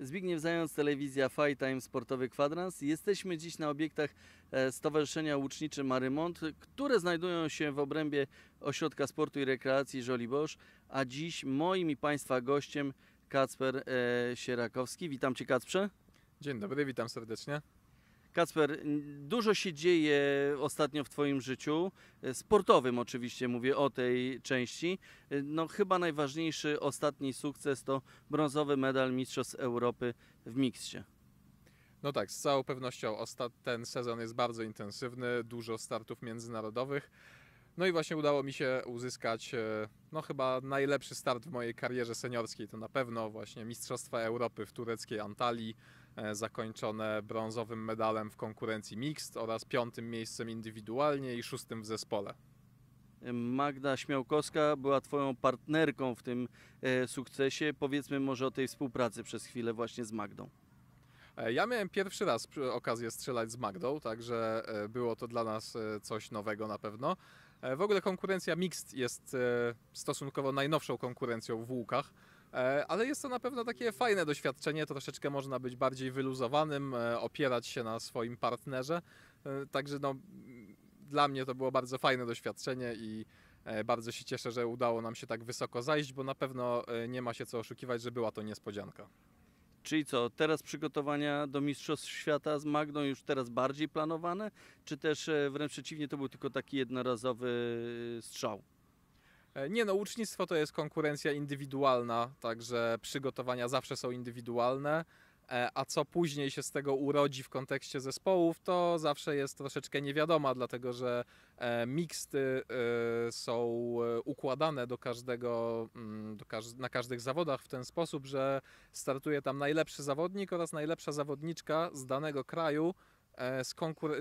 Zbigniew Zając, telewizja Time Sportowy Kwadrans. Jesteśmy dziś na obiektach e, Stowarzyszenia Łucznicze Marymont, które znajdują się w obrębie Ośrodka Sportu i Rekreacji Żoliborz, a dziś moim i Państwa gościem Kacper e, Sierakowski. Witam Cię Kacprze. Dzień dobry, witam serdecznie. Kacper, dużo się dzieje ostatnio w Twoim życiu, e, sportowym oczywiście, mówię o tej części. E, No chyba najważniejszy ostatni sukces to brązowy medal Mistrzostw Europy w mikście. No tak, z całą pewnością ten sezon jest bardzo intensywny, dużo startów międzynarodowych. No i właśnie udało mi się uzyskać e, no chyba najlepszy start w mojej karierze seniorskiej. To na pewno właśnie Mistrzostwa Europy w tureckiej Antalii, zakończone brązowym medalem w konkurencji mixed oraz piątym miejscem indywidualnie i szóstym w zespole. Magda Śmiałkowska była Twoją partnerką w tym e, sukcesie. Powiedzmy może o tej współpracy przez chwilę właśnie z Magdą. E, Ja miałem pierwszy raz okazję strzelać z Magdą, także e, było to dla nas e, coś nowego na pewno. E, W ogóle konkurencja mixed jest e, stosunkowo najnowszą konkurencją w łukach, e, ale jest to na pewno takie fajne doświadczenie. Troszeczkę można być bardziej wyluzowanym, e, opierać się na swoim partnerze. E, Także no, dla mnie to było bardzo fajne doświadczenie i e, bardzo się cieszę, że udało nam się tak wysoko zajść, bo na pewno e, nie ma się co oszukiwać, że była to niespodzianka. Czyli co, teraz przygotowania do Mistrzostw Świata z Magdą już teraz bardziej planowane, czy też e, wręcz przeciwnie, to był tylko taki jednorazowy e, strzał? E, Nie no, ucznictwo to jest konkurencja indywidualna, także przygotowania zawsze są indywidualne, e, a co później się z tego urodzi w kontekście zespołów, to zawsze jest troszeczkę niewiadoma, dlatego że e, miksty są układane do każdego, mm, do na każdych zawodach w ten sposób, że startuje tam najlepszy zawodnik oraz najlepsza zawodniczka z danego kraju z,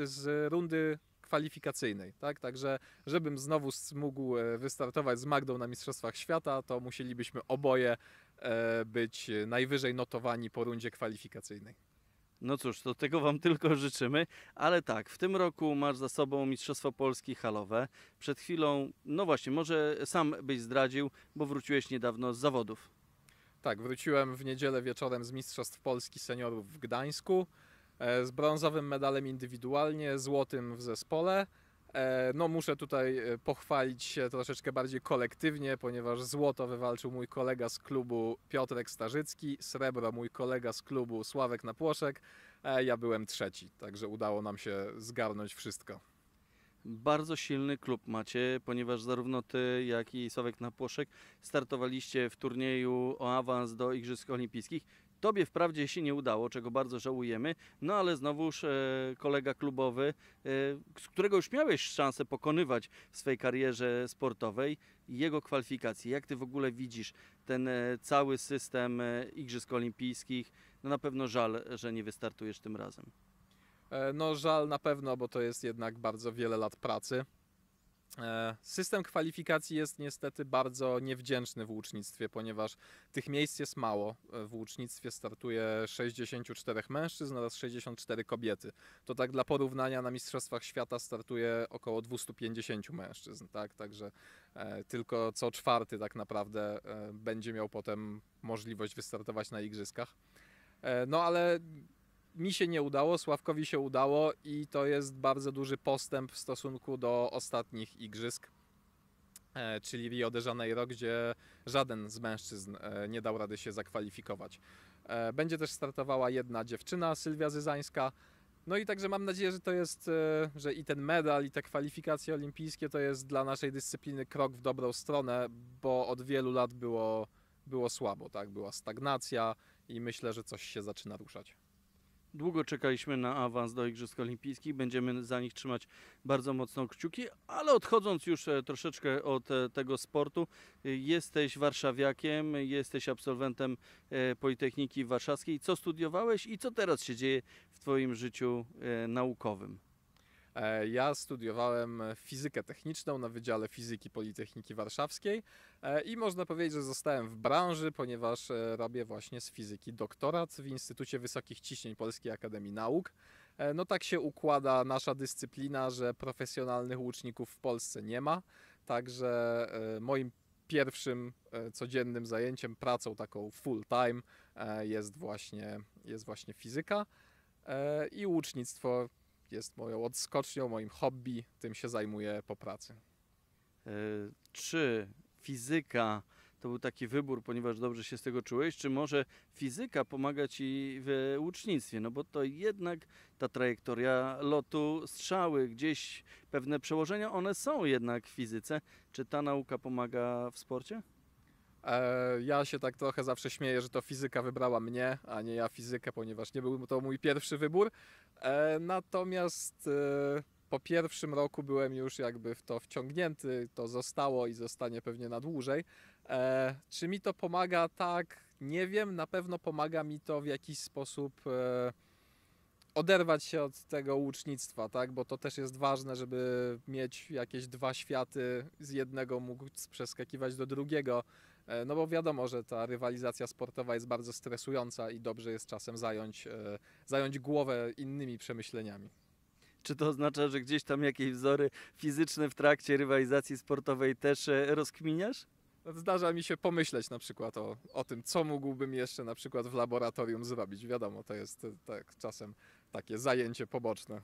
z rundy kwalifikacyjnej, tak? Także żebym znowu mógł e, wystartować z Magdą na Mistrzostwach Świata, to musielibyśmy oboje e, być najwyżej notowani po rundzie kwalifikacyjnej. No cóż, to tego Wam tylko życzymy, ale tak, w tym roku masz za sobą Mistrzostwo Polski halowe. Przed chwilą, no właśnie, może sam byś zdradził, bo wróciłeś niedawno z zawodów. Tak, wróciłem w niedzielę wieczorem z Mistrzostw Polski Seniorów w Gdańsku z brązowym medalem indywidualnie, złotym w zespole. E, No muszę tutaj e, pochwalić się troszeczkę bardziej kolektywnie, ponieważ złoto wywalczył mój kolega z klubu Piotrek Starzycki, srebro mój kolega z klubu Sławek Napłoszek, ja byłem trzeci, także udało nam się zgarnąć wszystko. Bardzo silny klub macie, ponieważ zarówno ty, jak i Sławek Napłoszek startowaliście w turnieju o awans do Igrzysk Olimpijskich. Tobie wprawdzie się nie udało, czego bardzo żałujemy, no ale znowuż e, kolega klubowy, e, z którego już miałeś szansę pokonywać w swej karierze sportowej, jego kwalifikacje. Jak ty w ogóle widzisz ten e, cały system e, Igrzysk Olimpijskich? No na pewno żal, że nie wystartujesz tym razem. E, No żal na pewno, bo to jest jednak bardzo wiele lat pracy. E, System kwalifikacji jest niestety bardzo niewdzięczny w łucznictwie, ponieważ tych miejsc jest mało. E, W łucznictwie startuje 64 mężczyzn oraz 64 kobiety. To tak dla porównania na Mistrzostwach Świata startuje około 250 mężczyzn, tak? Także e, tylko co czwarty tak naprawdę będzie miał potem możliwość wystartować na igrzyskach. No ale mi się nie udało, Sławkowi się udało i to jest bardzo duży postęp w stosunku do ostatnich igrzysk, e, czyli Rio de Janeiro, gdzie żaden z mężczyzn e, nie dał rady się zakwalifikować. E, Będzie też startowała jedna dziewczyna, Sylwia Zyzańska. No i także mam nadzieję, że to jest, że i ten medal, i te kwalifikacje olimpijskie to jest dla naszej dyscypliny krok w dobrą stronę, bo od wielu lat było, było słabo, tak? Była stagnacja i myślę, że coś się zaczyna ruszać. Długo czekaliśmy na awans do Igrzysk Olimpijskich, będziemy za nich trzymać bardzo mocno kciuki, ale odchodząc już e, troszeczkę od e, tego sportu, e, jesteś warszawiakiem, jesteś absolwentem Politechniki Warszawskiej. Co studiowałeś i co teraz się dzieje w Twoim życiu naukowym? E, Ja studiowałem fizykę techniczną na Wydziale Fizyki Politechniki Warszawskiej e, i można powiedzieć, że zostałem w branży, ponieważ e, robię właśnie z fizyki doktorat w Instytucie Wysokich Ciśnień Polskiej Akademii Nauk. No tak się układa nasza dyscyplina, że profesjonalnych łuczników w Polsce nie ma, także moim pierwszym codziennym zajęciem, pracą taką full time jest właśnie, jest właśnie fizyka i łucznictwo jest moją odskocznią, moim hobby, tym się zajmuję po pracy. E, Czy fizyka to był taki wybór, ponieważ dobrze się z tego czułeś, czy może fizyka pomaga ci w łucznictwie? No bo to jednak ta trajektoria lotu, strzały, gdzieś pewne przełożenia, one są jednak w fizyce. Czy ta nauka pomaga w sporcie? E, Ja się tak trochę zawsze śmieję, że to fizyka wybrała mnie, a nie ja fizykę, ponieważ nie był to mój pierwszy wybór. E, Natomiast e, po pierwszym roku byłem już jakby w to wciągnięty, to zostało i zostanie pewnie na dłużej. Czy mi to pomaga? Tak, nie wiem. Na pewno pomaga mi to w jakiś sposób oderwać się od tego łucznictwa, tak? Bo to też jest ważne, żeby mieć jakieś dwa światy, z jednego móc przeskakiwać do drugiego. E, No bo wiadomo, że ta rywalizacja sportowa jest bardzo stresująca i dobrze jest czasem zająć, e, zająć głowę innymi przemyśleniami. Czy to oznacza, że gdzieś tam jakieś wzory fizyczne w trakcie rywalizacji sportowej też e, rozkminiasz? Zdarza mi się pomyśleć na przykład o, o tym, co mógłbym jeszcze na przykład w laboratorium zrobić. Wiadomo, to jest e, tak czasem takie zajęcie poboczne.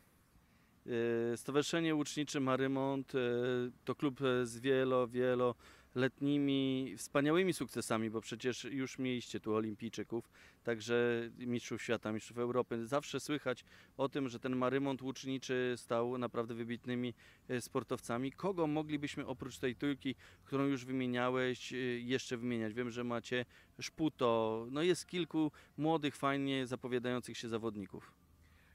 E, Stowarzyszenie Łucznicze Marymont e, to klub z wielo, wieloletnimi, wspaniałymi sukcesami, bo przecież już mieliście tu olimpijczyków, także mistrzów świata, mistrzów Europy. Zawsze słychać o tym, że ten Marymont Łuczniczy stał naprawdę wybitnymi e, sportowcami. Kogo moglibyśmy oprócz tej trójki, którą już wymieniałeś, e, jeszcze wymieniać? Wiem, że macie Szputo, no jest kilku młodych, fajnie zapowiadających się zawodników.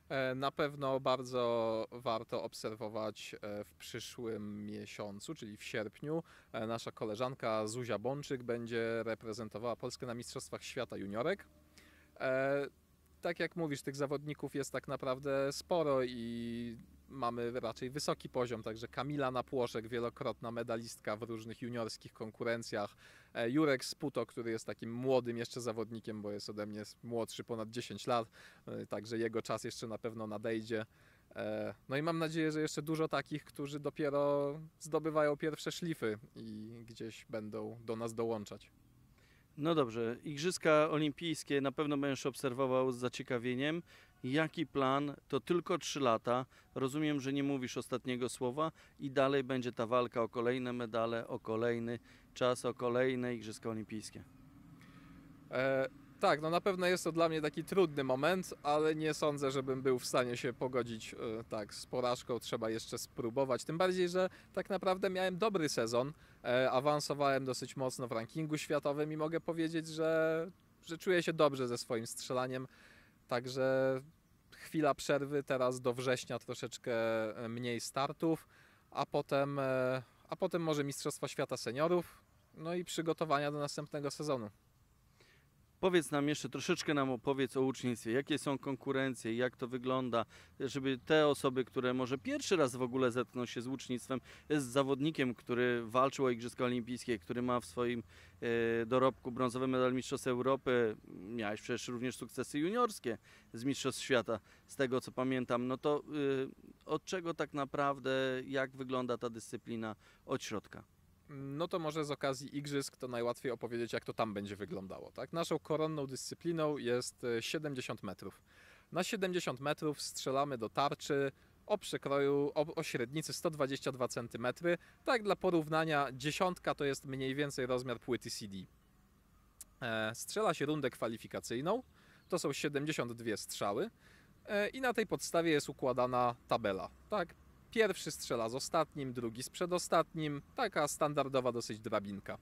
E, Na pewno bardzo warto obserwować e, w przyszłym miesiącu, czyli w sierpniu. e, Nasza koleżanka Zuzia Bączyk będzie reprezentowała Polskę na Mistrzostwach Świata Juniorek. Tak jak mówisz, tych zawodników jest tak naprawdę sporo i mamy raczej wysoki poziom, także Kamila Napłoszek, wielokrotna medalistka w różnych juniorskich konkurencjach, e, Jurek Sputo, który jest takim młodym jeszcze zawodnikiem, bo jest ode mnie młodszy ponad 10 lat, E, Także jego czas jeszcze na pewno nadejdzie. E, No i mam nadzieję, że jeszcze dużo takich, którzy dopiero zdobywają pierwsze szlify i gdzieś będą do nas dołączać. No dobrze, Igrzyska Olimpijskie na pewno będziesz obserwował z zaciekawieniem. Jaki plan? To tylko 3 lata. Rozumiem, że nie mówisz ostatniego słowa i dalej będzie ta walka o kolejne medale, o kolejny czas, o kolejne Igrzyska Olimpijskie. E, tak, no na pewno jest to dla mnie taki trudny moment, ale nie sądzę, żebym był w stanie się pogodzić e, tak z porażką. Trzeba jeszcze spróbować. Tym bardziej, że tak naprawdę miałem dobry sezon. E, awansowałem dosyć mocno w rankingu światowym i mogę powiedzieć, że, że czuję się dobrze ze swoim strzelaniem. Także chwila przerwy, teraz do września troszeczkę e, mniej startów, a potem, a potem może Mistrzostwa Świata Seniorów, no i przygotowania do następnego sezonu. Powiedz nam jeszcze, troszeczkę nam opowiedz o ucznictwie. Jakie są konkurencje, jak to wygląda, żeby te osoby, które może pierwszy raz w ogóle zetkną się z łucznictwem, z zawodnikiem, który walczył o Igrzyska Olimpijskie, który ma w swoim e, dorobku brązowy medal Mistrzostw Europy, miałeś przecież również sukcesy juniorskie z Mistrzostw Świata, z tego co pamiętam, no to y, od czego tak naprawdę, jak wygląda ta dyscyplina od środka? No to może z okazji igrzysk to najłatwiej opowiedzieć, jak to tam będzie wyglądało. Tak? Naszą koronną dyscypliną jest e, 70 metrów. Na 70 metrów strzelamy do tarczy o przekroju, o, o średnicy 122 cm. Tak dla porównania, dziesiątka to jest mniej więcej rozmiar płyty CD. E, strzela się rundę kwalifikacyjną, to są 72 strzały e, i na tej podstawie jest układana tabela. Tak, Pierwszy strzela z ostatnim, drugi z przedostatnim. Taka standardowa dosyć drabinka.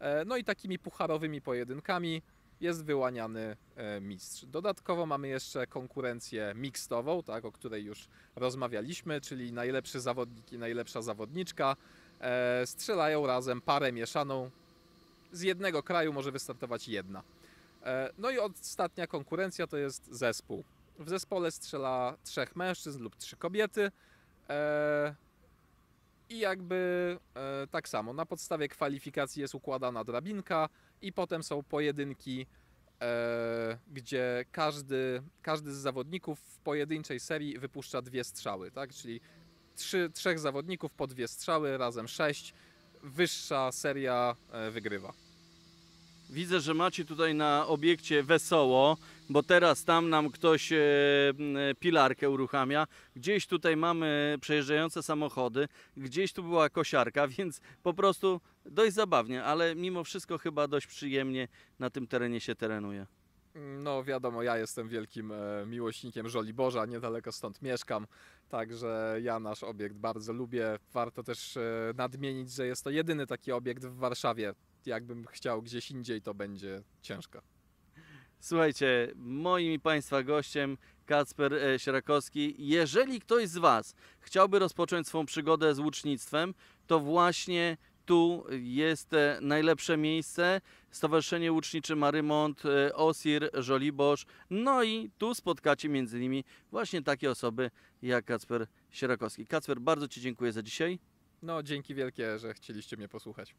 E, No i takimi pucharowymi pojedynkami jest wyłaniany e, mistrz. Dodatkowo mamy jeszcze konkurencję mixtową, tak, o której już rozmawialiśmy, czyli najlepszy zawodnik i najlepsza zawodniczka e, strzelają razem parę mieszaną. Z jednego kraju może wystartować jedna. No i ostatnia konkurencja to jest zespół. W zespole strzela trzech mężczyzn lub trzy kobiety. E, I jakby e, tak samo, na podstawie kwalifikacji jest układana drabinka i potem są pojedynki, e, gdzie każdy, każdy z zawodników w pojedynczej serii wypuszcza dwie strzały, tak? Czyli trzy, trzech zawodników po dwie strzały, razem sześć. Wyższa seria wygrywa. Widzę, że macie tutaj na obiekcie wesoło, bo teraz tam nam ktoś e, m, pilarkę uruchamia. Gdzieś tutaj mamy przejeżdżające samochody, gdzieś tu była kosiarka, więc po prostu dość zabawnie, ale mimo wszystko chyba dość przyjemnie na tym terenie się terenuje. No wiadomo, ja jestem wielkim e, miłośnikiem Żoliborza, niedaleko stąd mieszkam, także ja nasz obiekt bardzo lubię. Warto też e, nadmienić, że jest to jedyny taki obiekt w Warszawie. Jakbym chciał gdzieś indziej, to będzie ciężko. Słuchajcie, moim i Państwa gościem Kacper e, Sierakowski. Jeżeli ktoś z Was chciałby rozpocząć swą przygodę z łucznictwem, to właśnie tu jest e, najlepsze miejsce. Stowarzyszenie Łucznicze Marymont, e, Osir, Żoliborz. No i tu spotkacie między innymi właśnie takie osoby jak Kacper Sierakowski. Kacper, bardzo Ci dziękuję za dzisiaj. No dzięki wielkie, że chcieliście mnie posłuchać.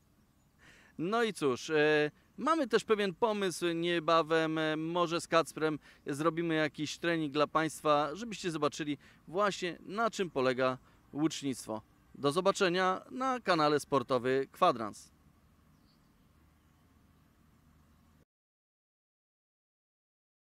No i cóż, e, mamy też pewien pomysł niebawem, e, może z Kacprem zrobimy jakiś trening dla Państwa, żebyście zobaczyli właśnie na czym polega łucznictwo. Do zobaczenia na kanale sportowy Kwadrans.